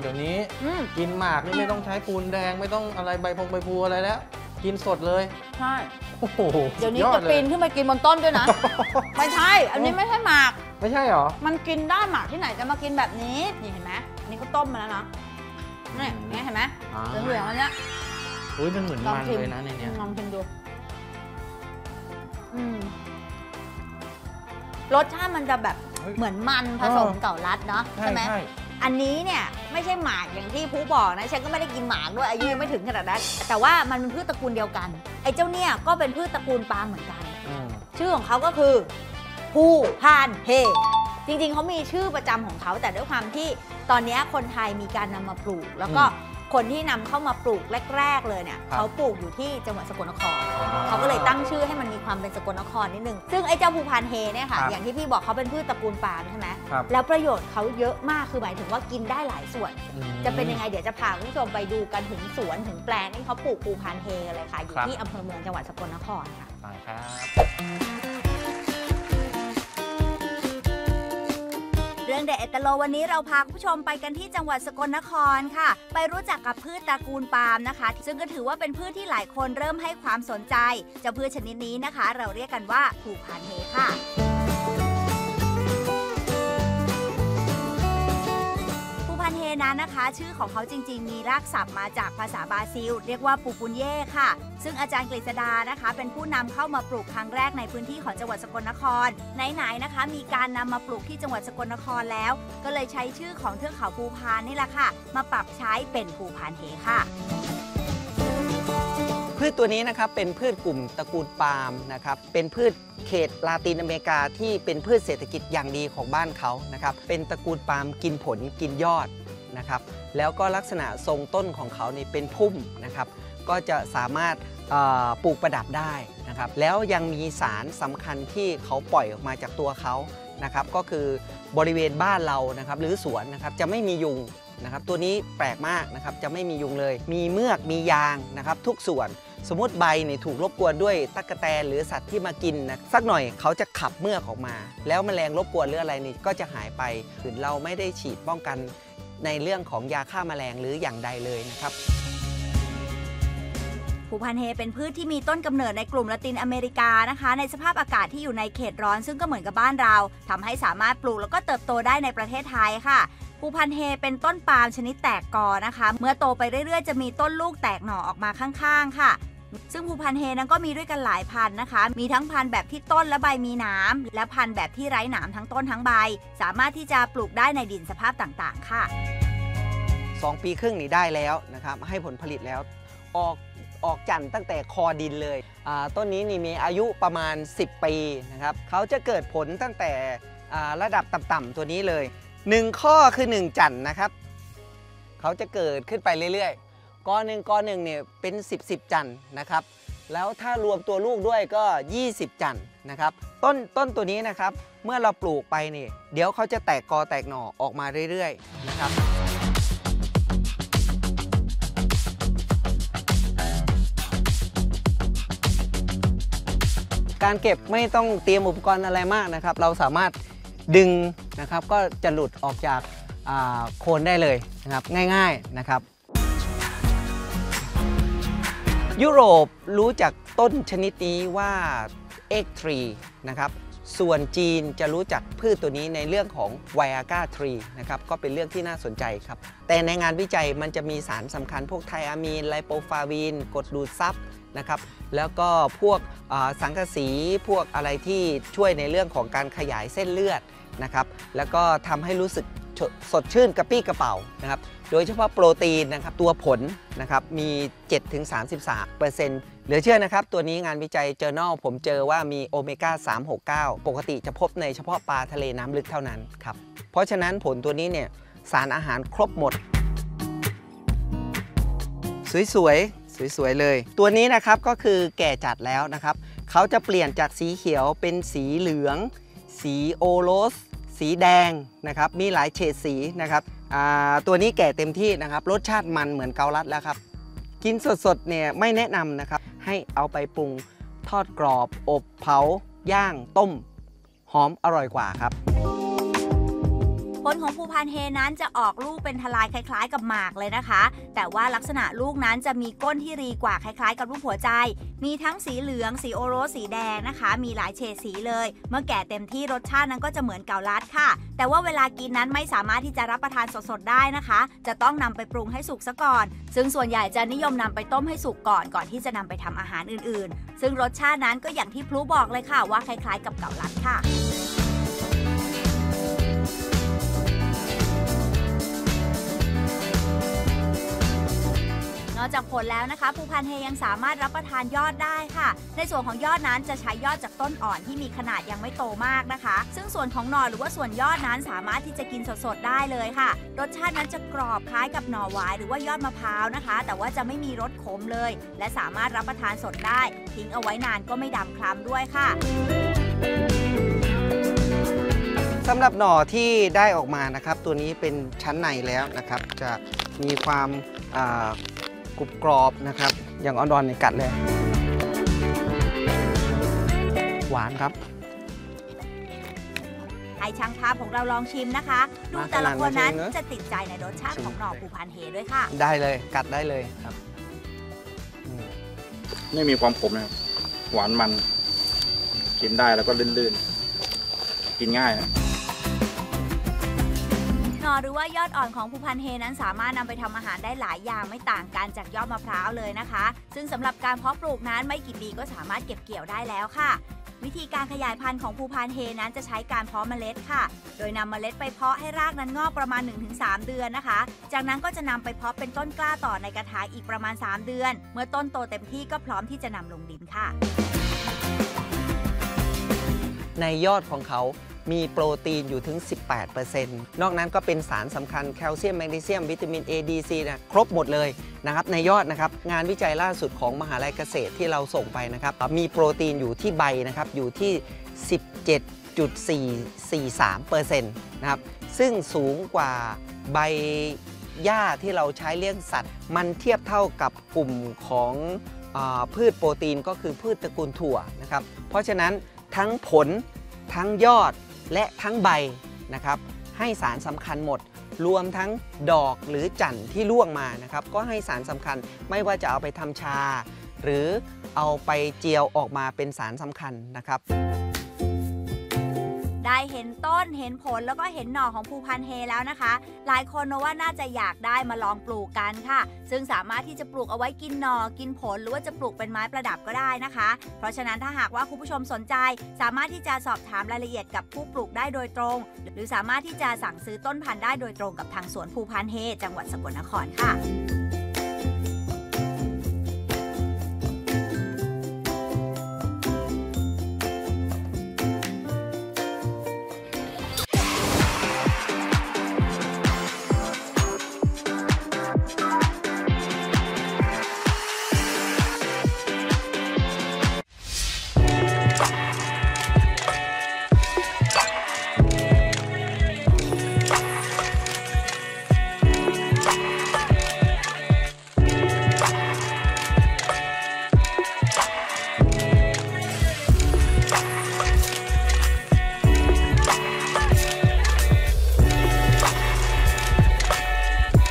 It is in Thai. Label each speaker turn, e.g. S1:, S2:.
S1: เดี๋ยวนี้
S2: อืม
S1: กินหมากนี่ไม่ต้องใช้ปูนแดงไม่ต้องอะไรใบพงใบพลูอะไรแล้ว กินสดเลย
S2: ใช่
S1: โอ้โห
S2: เดี๋ยวนี้
S1: สุ
S2: จะ
S1: อล
S2: ปีนขึ้นไปกินบนต้นด้วยนะ ไม่ใช่ อันนี้ไม่ใช่หมาก
S1: ไม่ใช่เหรอ
S2: มันกินได้หมากที่ไหนจะมากินแบบนี้ นี่เห็นไหมอันนี้เขาต้มมาแล้วนะ นี่นี่เห็นไหม
S1: อ่า
S2: เหลืองๆอันเนี้ย
S1: อุ้ยมันเหมือน
S2: ลอง
S1: มัน
S2: ชิม
S1: เลยนะในเนี้ย
S2: ลองชิมดูอืมรสชาติมันจะแบบ
S1: เฮ้ย
S2: เหมือนมันผสมเก่าลัดเนาะ
S1: ใช่
S2: ใช่ไหม
S1: ใช่
S2: อันนี้เนี่ยไม่ใช่หมากอย่างที่ผู้บอกนะฉันก็ไม่ได้กินหมากด้วยอายุยังไม่ถึงขนาดนั้นแต่ว่ามันเป็นพืชตระกูลเดียวกันไอ้เจ้าเนี่ยก็เป็นพืชตระกูลปาล์มเหมือนกัน
S1: อืม
S2: ชื่อของเขาก็คือผู้พานเฮจริงๆเขามีชื่อประจำของเขาแต่ด้วยความที่ตอนนี้คนไทยมีการนำมาปลูก แล้วก็ คนที่นำเข้ามาปลูกแรก ๆ เลยเนี่ยเขาปลูกอยู่ที่จังหวัดสกลนครเขาก็เลยตั้งชื่อให้มันมีความเป็นสกลนครนิดนึงซึ่งไอ้เจ้าภูพานเฮเนี่ยค่ะอย่างที่พี่บอกเขาเป็นพืชตระกูลปาล์มใช่ไหม
S1: ครับ
S2: แล้วประโยชน์เขาเยอะมากคือหมายถึงว่ากินได้หลายส่วน
S1: อืม
S2: จะเป็นยังไงเดี๋ยวจะพาคุณผู้ชมไปดูกันถึงสวนถึงแปลงที่เขาปลูกภูพานเฮกันเลยค่ะอยู่
S1: ครับ
S2: ที่อำเภอเมืองจังหวัดสกลนครค่ะ
S1: ไปครับ
S2: เรื่องเด็ดเอตโลวันนี้เราพาคุณผู้ชมไปกันที่จังหวัดสกลนครค่ะ ไปรู้จักกับพืชตระกูลปาล์มนะคะ ซึ่งก็ถือว่าเป็นพืชที่หลายคนเริ่มให้ความสนใจ เจ้าพืชชนิดนี้นะคะ เราเรียกกันว่าผูพานเฮค่ะ นั้นนะคะ ชื่อของเขาจริง ๆ มีรากศัพท์มาจากภาษาบราซิล เรียกว่าปูปุนเย่ค่ะ ซึ่งอาจารย์กฤษดานะคะ เป็นผู้นำเข้ามาปลูกครั้งแรกในพื้นที่ของจังหวัดสกลนคร ไหนๆนะคะ มีการนำมาปลูกที่จังหวัดสกลนครแล้ว ก็เลยใช้ชื่อของเทือกเขาภูพานนี่แหละค่ะ มาปรับใช้เป็นภูพานเฮค่ะ
S3: พืชตัวนี้นะครับเป็นพืชกลุ่มตระกูลปาล์มนะครับเป็นพืชเขตลาตินอเมริกาที่เป็นพืชเศรษฐกิจอย่างดีของบ้านเขานะครับเป็นตระกูลปาล์มกินผลกินยอด นะครับแล้วก็ลักษณะทรงต้นของเขานี่เป็นพุ่มนะครับก็จะสามารถปลูกประดับได้นะครับแล้วยังมีสารสำคัญที่เขาปล่อยออกมาจากตัวเขานะครับก็คือบริเวณบ้านเรานะครับหรือสวนนะครับจะไม่มียุงนะครับตัวนี้แปลกมากนะครับจะไม่มียุงเลย มีเมือกมียางนะครับทุกส่วน สมมติใบเนี่ยถูกรบกวนด้วยตั๊กแตนหรือสัตว์ที่มากินนะสักหน่อยเขาจะขับเมือกออกมา แล้วแมลงรบกวนหรืออะไรนี่ก็จะหายไปถึงเราไม่ได้ฉีดป้องกัน ในเรื่องของยาฆ่าแมลงหรืออย่างใดเลยนะครับ
S2: ภูพันเฮเป็นพืชที่มีต้นกำเนิดในกลุ่มละตินอเมริกานะคะ ในสภาพอากาศที่อยู่ในเขตร้อนซึ่งก็เหมือนกับบ้านเราทำให้สามารถปลูกแล้วก็เติบโตได้ในประเทศไทยค่ะภูพันเฮเป็นต้นปาล์มชนิดแตกกอนะคะ เมื่อโตไปเรื่อยๆ จะมีต้นลูกแตกหน่อออกมาข้างๆ ค่ะ ซึ่งภูพันเฮนั้นก็มีด้วยกันหลายพันธุ์นะคะ มีทั้งพันธุ์แบบที่ต้นและใบมีหนาและพันธุ์แบบที่ไร้หนามทั้งต้นทั้งใบ สามารถที่จะปลูกได้ในดินสภาพต่างๆ ค่ะ
S3: 2 ปีครึ่งนี่ได้แล้วนะครับ ให้ผลผลิตแล้ว ออกออกจันทร์ตั้งแต่คอดินเลยต้นนี้นี่มีอายุประมาณ 10 ปีนะครับเขาจะเกิดผลตั้งแต่ระดับต่ำๆตัวนี้เลย 1 ข้อคือ 1 จันทร์นะครับเขาจะเกิดขึ้นไปเรื่อยๆ กอหนึ่งกอหนึ่งเนี่ยเป็น 10 10 จันนะครับ แล้วถ้ารวมตัวลูกด้วยก็ 20 จันนะครับ ต้นต้นตัวนี้นะครับ เมื่อเราปลูกไปนี่เดี๋ยวเขาจะแตกกอแตกหน่อออกมาเรื่อยๆนะครับการเก็บไม่ต้องเตรียมอุปกรณ์อะไรมากนะครับ เราสามารถดึงนะครับก็จะหลุดออกจากโคนได้เลยนะครับง่ายๆนะครับ ยุโรปรู้จักต้นชนิดนี้ว่าเอ็กทรีนะครับส่วนจีนจะรู้จักพืชตัวนี้ในเรื่องของไวอากาทรีนะครับก็เป็นเรื่องที่น่าสนใจครับ แต่ในงานวิจัยมันจะมีสารสำคัญพวกไทอะมีนไลโปฟาวินกรดดูดซับนะครับแล้วก็พวกสังกะสีพวกอะไรที่ช่วยในเรื่องของการขยายเส้นเลือดนะครับแล้วก็ทำให้รู้สึก สดชื่นกระปี้กระเป๋านะครับโดยเฉพาะโปรตีนนะครับตัวผลนะครับมี 7-33%เหลือเชื่อนะครับ ตัวนี้งานวิจัย Journal ผมเจอว่ามีโอเมก้า 369 ปกติจะพบในเฉพาะปลาทะเลน้ำลึกเท่านั้นครับเพราะฉะนั้นผลตัวนี้เนี่ยสารอาหารครบหมด สวยๆ สวยๆ เลย ตัวนี้นะครับก็คือแก่จัดแล้วนะครับ เขาจะเปลี่ยนจากสีเขียวเป็นสีเหลือง สีโอโรส สีแดงนะครับมีหลายเฉดสีนะครับตัวนี้แก่เต็มที่นะครับรสชาติมันเหมือนเกาลัดแล้วครับ กินสดๆเนี่ยไม่แนะนำนะครับ ให้เอาไปปรุงทอดกรอบ อบเผา ย่างต้ม หอมอร่อยกว่าครับ
S2: ลของภูพานเฮนั้นจะออกลูกเป็นทลายคล้าย ๆ กับหมากเลยนะคะ แต่ว่าลักษณะลูกนั้นจะมีก้นที่รีกว่าคล้าย ๆ กับรูปหัวใจ มีทั้งสีเหลือง สีโอโรส สีแดงนะคะ มีหลายเฉดสีเลย เมื่อแก่เต็มที่รสชาตินั้นก็จะเหมือนเกาลัดค่ะ แต่ว่าเวลากินนั้นไม่สามารถที่จะรับประทานสดๆได้นะคะ จะต้องนำไปปรุงให้สุกซะก่อน ซึ่งส่วนใหญ่จะนิยมนำไปต้มให้สุกก่อนก่อนที่จะนำไปทำอาหารอื่นๆ ซึ่งรสชาตินั้นก็อย่างที่พลุบอกเลยค่ะว่าคล้าย ๆ กับเกาลัดค่ะ อกจากผลแล้วนะคะภูพานเฮยังสามารถรับประทานยอดได้ค่ะ ในส่วนของยอดนั้นจะใช้ยอดจากต้นอ่อนที่มีขนาดยังไม่โตมากนะคะ ซึ่งส่วนของหน่อหรือว่าส่วนยอดนั้นสามารถที่จะกินสดๆได้เลยค่ะ รสชาตินั้นจะกรอบคล้ายกับหน่อหวายหรือว่ายอดมะพร้าวนะคะ แต่ว่าจะไม่มีรสขมเลย และสามารถรับประทานสดได้ ทิ้งเอาไว้นานก็ไม่ดำคล้ำด้วยค่ะ
S3: สำหรับหน่อที่ได้ออกมานะครับ ตัวนี้เป็นชั้นในแล้วนะครับ จะมีความ กรุบกรอบนะครับ อย่างออนดอนในกัดเลย หวานครับ
S2: ให้ช่างภาพของเราลองชิมนะคะ ดู
S3: มา
S2: แต่ละคนนั้น
S3: ขนาดนั้นเนอะ
S2: จะติดใจในรสชาติของหน่อภูพานเฮด้วยค่ะ
S3: ได้เลยกัดได้เลยครับอืม
S4: ไม่มีความขมนะครับ หวานมันกินได้แล้วก็ลื่นๆ กินง่ายนะ
S2: หน่ อหรือว่ายอดอ่อนของภูพันเฮนั้นสามารถนำไปทำอาหารได้หลายอย่างไม่ต่างกันจากยอดมะพร้าวเลยนะคะ ซึ่งสำหรับการเพาะปลูกนั้นไม่กี่ปีก็สามารถเก็บเกี่ยวได้แล้วค่ะ วิธีการขยายพันธุ์ของภูพานเฮนั้นจะใช้การเพาะเมล็ดค่ะ โดยนำเมล็ดไปเพาะให้รากนั้นงอกประมาณ 1-3 เดือนนะคะ จากนั้นก็จะนำไปเพาะเป็นต้นกล้าต่อในกระถางอีกประมาณ 3 เดือน เมื่อต้นโตเต็มที่ก็พร้อมที่จะนำลงดินค่ะ
S3: ในยอดของเขา มีโปรตีนอยู่ถึง 18%นอกนั้นก็เป็นสารสำคัญแคลเซียมแมกนีเซียมวิตามิน A D C นะครบหมดเลยนะครับในยอดนะครับงานวิจัยล่าสุดของมหาลัยเกษตรที่เราส่งไปนะครับมีโปรตีนอยู่ที่ใบนะครับอยู่ที่ 17.443%นะครับซึ่งสูงกว่าใบหญ้าที่เราใช้เลี้ยงสัตว์ มันเทียบเท่ากับกลุ่มของอพืชโปรตีนก็คือพืชตระกูลถั่วนะครับเพราะฉะนั้นทั้งผลทั้งยอด และทั้งใบนะครับให้สารสำคัญหมด รวมทั้งดอกหรือจันทร์ที่ร่วงมานะครับก็ให้สารสำคัญไม่ว่าจะเอาไปทำชา หรือเอาไปเจียวออกมาเป็นสารสำคัญนะครับ
S2: เห็นต้นเห็นผลแล้วก็เห็นหน่อของภูพันเฮแล้วนะคะ หลายคนนะว่าน่าจะอยากได้มาลองปลูกกันค่ะ ซึ่งสามารถที่จะปลูกเอาไว้กินหน่อกินผลหรือว่าจะปลูกเป็นไม้ประดับก็ได้นะคะ เพราะฉะนั้นถ้าหากว่าคุณผู้ชมสนใจ สามารถที่จะสอบถามรายละเอียดกับผู้ปลูกได้โดยตรง หรือสามารถที่จะสั่งซื้อต้นพันธุ์ได้โดยตรงกับทางสวนภูพันเฮจังหวัดสกลนครค่ะ